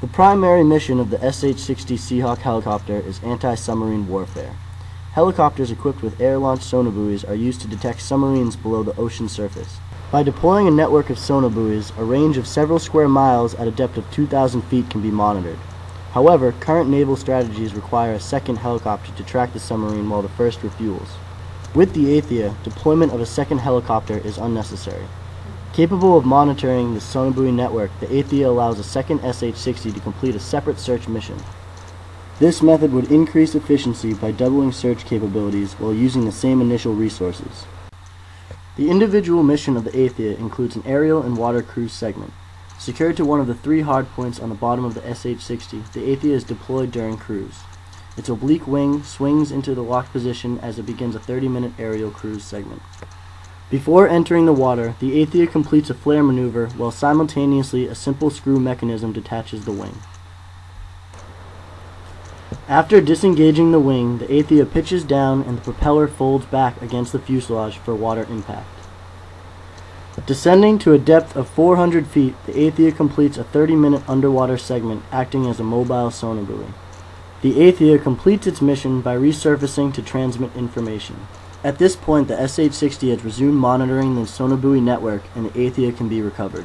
The primary mission of the SH-60 Seahawk helicopter is anti-submarine warfare. Helicopters equipped with air-launched sonobuoys are used to detect submarines below the ocean surface. By deploying a network of sonobuoys, a range of several square miles at a depth of 2,000 feet can be monitored. However, current naval strategies require a second helicopter to track the submarine while the first refuels. With the Aethia, deployment of a second helicopter is unnecessary. Capable of monitoring the sonobuoy network, the Aethia allows a second SH-60 to complete a separate search mission. This method would increase efficiency by doubling search capabilities while using the same initial resources. The individual mission of the Aethia includes an aerial and water cruise segment. Secured to one of the three hardpoints on the bottom of the SH-60, the Aethia is deployed during cruise. Its oblique wing swings into the locked position as it begins a 30-minute aerial cruise segment. Before entering the water, the Aethia completes a flare maneuver while simultaneously a simple screw mechanism detaches the wing. After disengaging the wing, the Aethia pitches down and the propeller folds back against the fuselage for water impact. Descending to a depth of 400 feet, the Aethia completes a 30-minute underwater segment acting as a mobile sonar buoy. The Aethia completes its mission by resurfacing to transmit information. At this point, the SH-60 has resumed monitoring the sonobuoy network and the Aethia can be recovered.